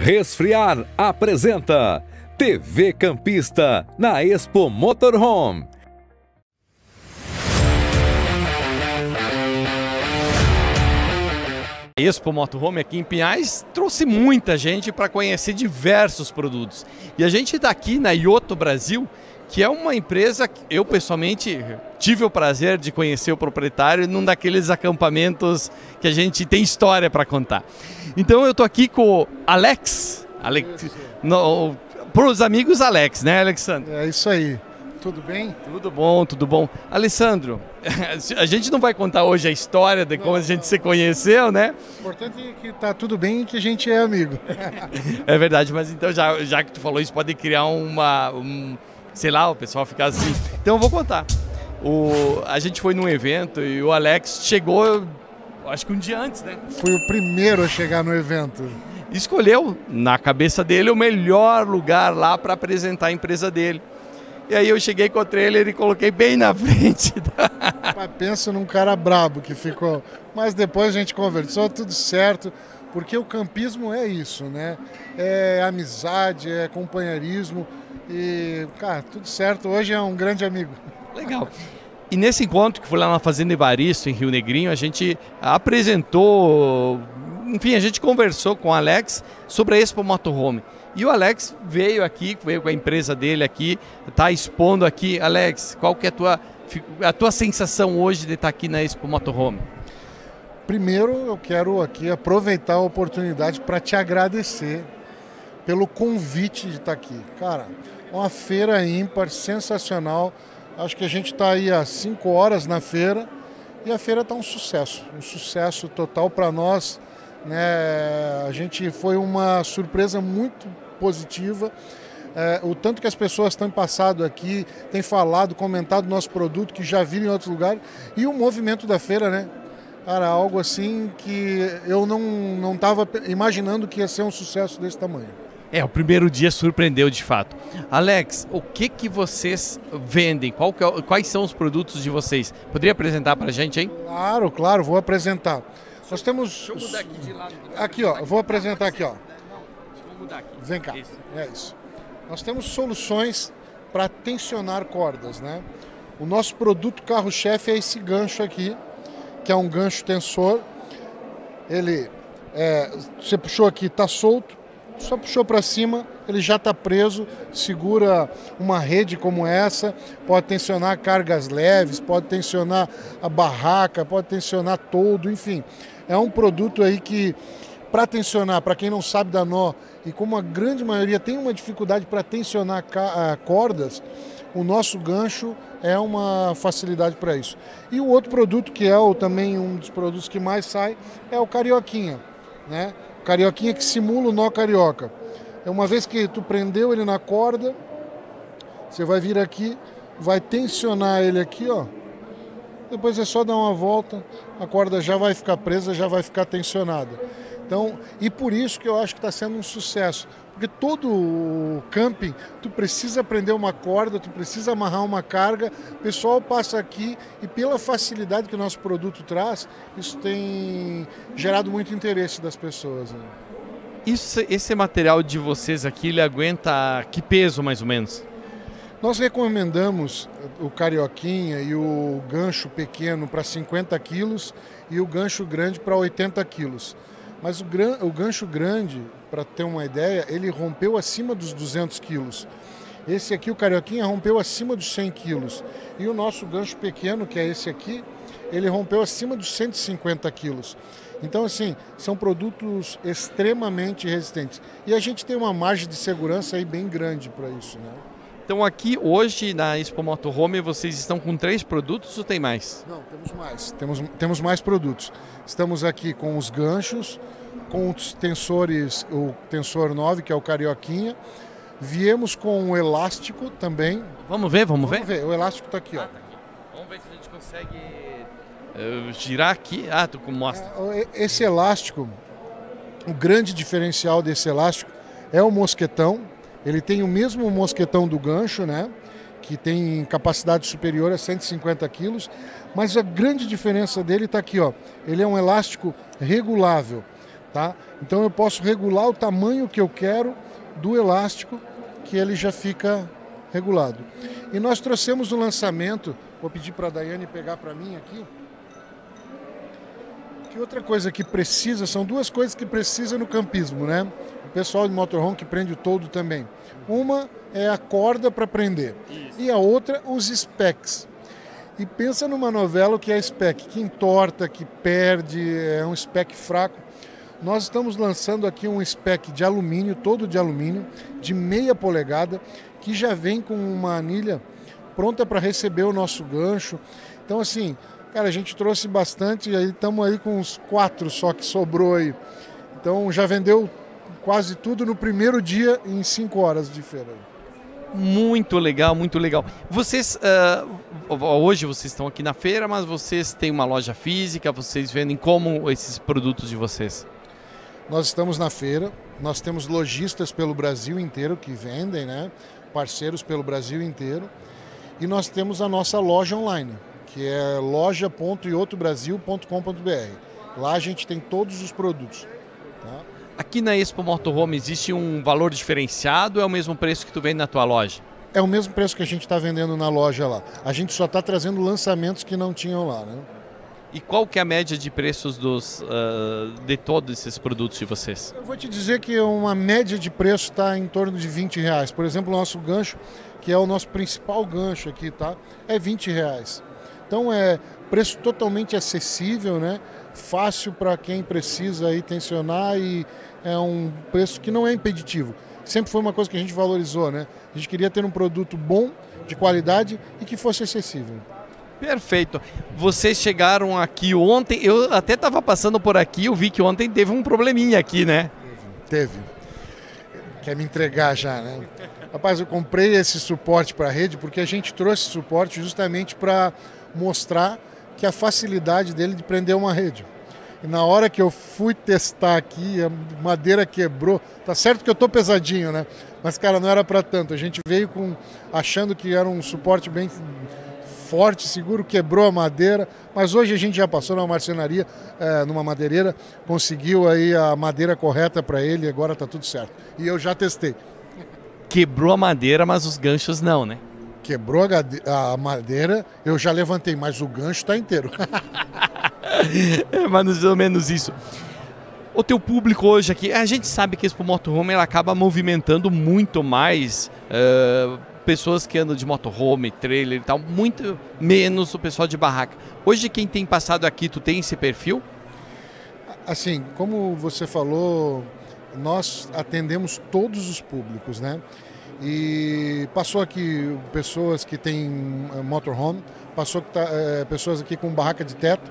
Resfriar apresenta TV Campista na Expo Motorhome. Expo Motorhome aqui em Pinhais trouxe muita gente para conhecer diversos produtos. E a gente está aqui na Ioto Brasil, que é uma empresa que eu pessoalmente tive o prazer de conhecer o proprietário num daqueles acampamentos que a gente tem história para contar. Então eu estou aqui com o Alex, Alex para os amigos Alex, né, Alexandre? É isso aí. Tudo bem? Tudo bom, tudo bom. Alessandro, a gente não vai contar hoje a história de como a gente se conheceu, né? O importante é que tá tudo bem e que a gente é amigo. é verdade, mas então já, já que tu falou isso, pode criar uma. Um, sei lá, o pessoal ficar assim. Então eu vou contar. O, a gente foi num evento e o Alex chegou, acho que um dia antes, né? Fui o primeiro a chegar no evento. Escolheu, na cabeça dele, o melhor lugar lá para apresentar a empresa dele. E aí eu cheguei com o trailer e coloquei bem na frente. Da... Pensa num cara brabo que ficou. Mas depois a gente conversou, tudo certo. Porque o campismo é isso, né? É amizade, é companheirismo. E, cara, tudo certo. Hoje é um grande amigo. Legal. E nesse encontro que foi lá na Fazenda Evaristo, em Rio Negrinho, a gente apresentou, enfim, a gente conversou com o Alex sobre a Expo Motorhome. E o Alex veio aqui, veio com a empresa dele aqui, está expondo aqui. Alex, qual que é a tua, a tua sensação hoje de estar aqui na Expo Motorhome? Primeiro, eu quero aqui aproveitar a oportunidade para te agradecer pelo convite de estar aqui. Cara, uma feira ímpar, sensacional. Acho que a gente está aí há cinco horas na feira e a feira está um sucesso, um sucesso total para nós. Né? A gente foi uma surpresa muito positiva. É, o tanto que as pessoas têm passado aqui, têm falado, comentado nosso produto, que já viram em outros lugares, e o movimento da feira, né? Cara, algo assim que eu não estava imaginando que ia ser um sucesso desse tamanho. É, o primeiro dia surpreendeu de fato. Alex, o que que vocês vendem? Que é, quais são os produtos de vocês? Poderia apresentar para a gente, hein? Claro, claro, vou apresentar. Nós temos. Deixa eu mudar aqui de lado. Aqui, ó, vou apresentar aqui, ó. Vou mudar aqui. Vem cá. É isso. Nós temos soluções para tensionar cordas, né? O nosso produto carro-chefe é esse gancho aqui, que é um gancho tensor. Ele, é, você puxou aqui, está solto, só puxou para cima, ele já está preso, segura uma rede como essa, pode tensionar cargas leves, pode tensionar a barraca, pode tensionar todo, enfim. É um produto aí que, para tensionar, para quem não sabe dar nó, e como a grande maioria tem uma dificuldade para tensionar cordas, o nosso gancho é uma facilidade para isso. E o outro produto, que é o, também um dos produtos que mais sai, é o Carioquinha. Né? Carioquinha que simula o nó carioca. É uma vez que tu prendeu ele na corda, você vai vir aqui, vai tensionar ele aqui, ó. Depois é só dar uma volta, a corda já vai ficar presa, já vai ficar tensionada. Então, e por isso que eu acho que está sendo um sucesso. Porque todo o camping, tu precisa prender uma corda, tu precisa amarrar uma carga, o pessoal passa aqui e pela facilidade que o nosso produto traz, isso tem gerado muito interesse das pessoas. Né? Isso, esse material de vocês aqui, ele aguenta que peso mais ou menos? Nós recomendamos o carioquinha e o gancho pequeno para 50 quilos e o gancho grande para 80 quilos. Mas o, gran, o gancho grande, para ter uma ideia, ele rompeu acima dos 200 quilos. Esse aqui, o Carioquinha, rompeu acima dos 100 quilos. E o nosso gancho pequeno, que é esse aqui, ele rompeu acima dos 150 quilos. Então, assim, são produtos extremamente resistentes. E a gente tem uma margem de segurança aí bem grande para isso, né? Então aqui hoje na Expo Motorhome vocês estão com três produtos ou tem mais? Não, temos mais. Temos, temos mais produtos. Estamos aqui com os ganchos, com os tensores, o tensor 9, que é o Carioquinha. Viemos com o elástico também. Vamos ver, vamos, vamos ver? ver? O elástico está aqui, ó. Ah, tá aqui. Vamos ver se a gente consegue uh, girar aqui. Ah, tu mostra. É, esse elástico, o grande diferencial desse elástico é o mosquetão, ele tem o mesmo mosquetão do gancho, né? Que tem capacidade superior a 150 quilos, mas a grande diferença dele está aqui, ó. Ele é um elástico regulável. Tá? Então eu posso regular o tamanho que eu quero do elástico, que ele já fica regulado. E nós trouxemos o lançamento, vou pedir para a Daiane pegar para mim aqui. Que outra coisa que precisa, são duas coisas que precisa no campismo, né? O pessoal de motorhome que prende o todo também. Uma é a corda para prender Isso. e a outra os specs. E pensa numa novela que é spec, que entorta, que perde, é um spec fraco. Nós estamos lançando aqui um spec de alumínio, todo de alumínio, de meia polegada, que já vem com uma anilha pronta para receber o nosso gancho. Então, assim, cara, a gente trouxe bastante e aí estamos aí com uns quatro só que sobrou aí. Então, já vendeu quase tudo no primeiro dia em cinco horas de feira. Muito legal, muito legal. Vocês, uh, hoje vocês estão aqui na feira, mas vocês têm uma loja física, vocês vendem como esses produtos de vocês? Nós estamos na feira, nós temos lojistas pelo Brasil inteiro que vendem, né? parceiros pelo Brasil inteiro. E nós temos a nossa loja online, que é loja.iotobrasil.com.br. Lá a gente tem todos os produtos. Tá? Aqui na Expo Motorhome existe um valor diferenciado ou é o mesmo preço que tu vende na tua loja? É o mesmo preço que a gente está vendendo na loja lá. A gente só está trazendo lançamentos que não tinham lá. Né? E qual que é a média de preços dos, uh, de todos esses produtos de vocês? Eu vou te dizer que uma média de preço está em torno de 20 reais. Por exemplo, o nosso gancho, que é o nosso principal gancho aqui, tá? É 20 reais. Então é preço totalmente acessível, né? Fácil para quem precisa aí tensionar e é um preço que não é impeditivo. Sempre foi uma coisa que a gente valorizou, né? A gente queria ter um produto bom, de qualidade e que fosse acessível. Perfeito. Vocês chegaram aqui ontem, eu até estava passando por aqui, eu vi que ontem teve um probleminha aqui, né? Teve. Quer me entregar já, né? Rapaz, eu comprei esse suporte para a rede porque a gente trouxe suporte justamente para mostrar que a facilidade dele de prender uma rede. E na hora que eu fui testar aqui, a madeira quebrou. Tá certo que eu tô pesadinho, né? Mas cara, não era para tanto. A gente veio com achando que era um suporte bem forte, seguro, quebrou a madeira, mas hoje a gente já passou numa marcenaria, é, numa madeireira, conseguiu aí a madeira correta para ele e agora está tudo certo. E eu já testei. Quebrou a madeira, mas os ganchos não, né? Quebrou a, a madeira, eu já levantei, mas o gancho está inteiro. é mais ou menos isso. O teu público hoje aqui, a gente sabe que a Expo Motorhome ela acaba movimentando muito mais uh, pessoas que andam de motorhome, trailer e tal, muito menos o pessoal de barraca. Hoje quem tem passado aqui, tu tem esse perfil? Assim, como você falou, nós atendemos todos os públicos, né? E passou aqui pessoas que têm eh, motorhome, passou é, pessoas aqui com barraca de teto,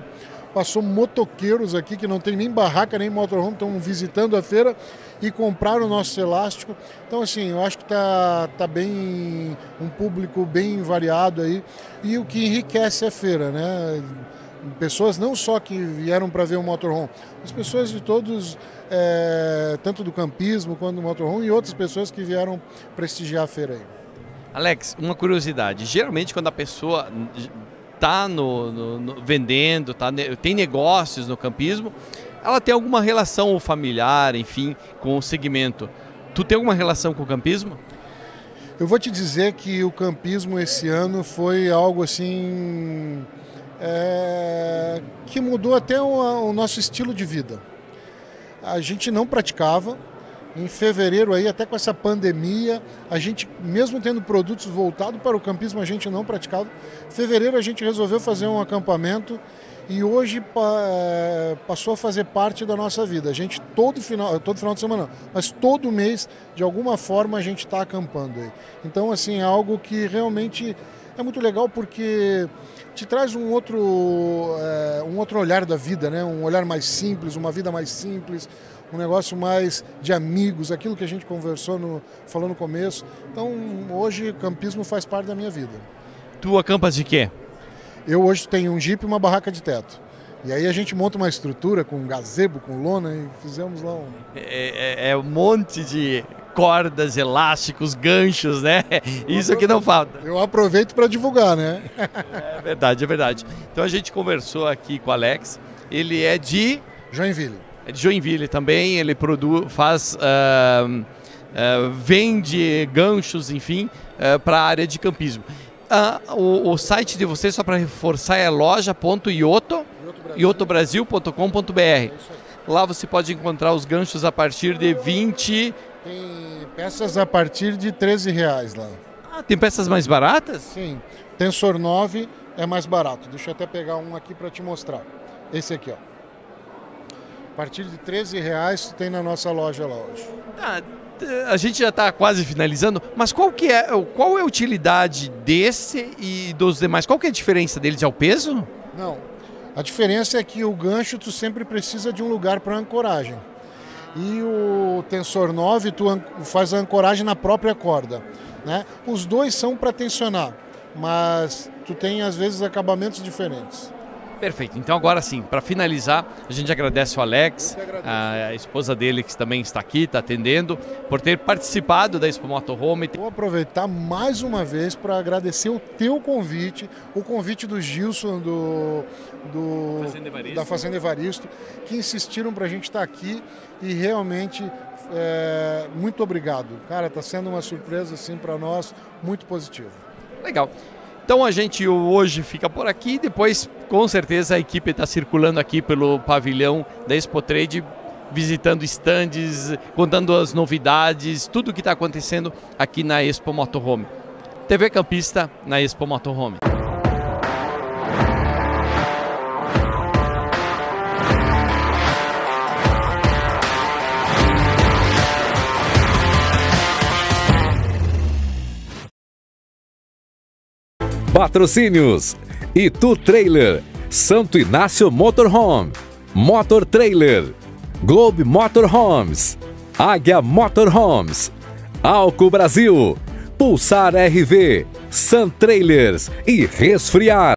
passou motoqueiros aqui que não tem nem barraca nem motorhome, estão visitando a feira e compraram o nosso elástico. Então, assim, eu acho que tá, tá bem um público bem variado aí e o que enriquece a feira, né? Pessoas não só que vieram para ver o motorhome, as pessoas de todos, é, tanto do campismo quanto do motorhome e outras pessoas que vieram prestigiar a feira aí. Alex, uma curiosidade. Geralmente, quando a pessoa está no, no, no, vendendo, tá, tem negócios no campismo, ela tem alguma relação familiar, enfim, com o segmento. Tu tem alguma relação com o campismo? Eu vou te dizer que o campismo esse ano foi algo assim é, que mudou até o, o nosso estilo de vida. A gente não praticava, em fevereiro aí, até com essa pandemia, a gente, mesmo tendo produtos voltados para o campismo, a gente não praticava. Em fevereiro a gente resolveu fazer um acampamento e hoje é, passou a fazer parte da nossa vida. A gente todo final, todo final de semana, não, mas todo mês, de alguma forma, a gente está acampando aí. Então, assim, é algo que realmente é muito legal porque te traz um outro, é, um outro olhar da vida, né? um olhar mais simples, uma vida mais simples, um negócio mais de amigos, aquilo que a gente conversou, no, falou no começo. Então, hoje, campismo faz parte da minha vida. Tu acampas de quê? Eu hoje tenho um Jeep e uma barraca de teto. E aí a gente monta uma estrutura com gazebo, com lona e fizemos lá um... É, é, é um monte de cordas, elásticos, ganchos, né? Isso aqui não falta. Eu aproveito para divulgar, né? É verdade, é verdade. Então a gente conversou aqui com o Alex. Ele é de... Joinville. é de Joinville também, ele produz, faz, uh, uh, vende ganchos, enfim, uh, para a área de campismo. O, o, site de vocês, só para reforçar, é loja.ioto.iotobrasil.com.br. Lá você pode encontrar os ganchos a partir de 20... Tem peças a partir de 13 reais lá. Ah, tem peças mais baratas? Sim. Tensor 9 é mais barato. Deixa eu até pegar um aqui para te mostrar. Esse aqui, ó. A partir de 13 reais tem na nossa loja lá hoje. Ah, a gente já está quase finalizando, mas qual que é, qual é a utilidade desse e dos demais? Qual que é a diferença deles? É o peso? Não. A diferença é que o gancho tu sempre precisa de um lugar para ancoragem. E o Tensor 9 tu faz a ancoragem na própria corda. Né? Os dois são para tensionar, mas tu tem às vezes acabamentos diferentes. Perfeito. Então agora sim, para finalizar, a gente agradece o Alex, a esposa dele que também está aqui, está atendendo, por ter participado da Expo Motorhome. Vou aproveitar mais uma vez para agradecer o teu convite, o convite do Gilson do, do Fazenda da Fazenda Evaristo, que insistiram para a gente estar tá aqui e realmente é, muito obrigado. Cara, está sendo uma surpresa assim para nós, muito positiva. Legal. Então a gente hoje fica por aqui, depois com certeza a equipe está circulando aqui pelo pavilhão da Expo Trade, visitando estandes, contando as novidades, tudo o que está acontecendo aqui na Expo Motorhome. TV Campista na Expo Motorhome. Patrocínios: Itu Trailer, Santo Inácio Motorhome, Motor Trailer, Globe Motorhomes, Águia Motorhomes, Alco Brasil, Pulsar RV, Sun Trailers e Resfriar.